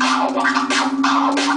power, power, power.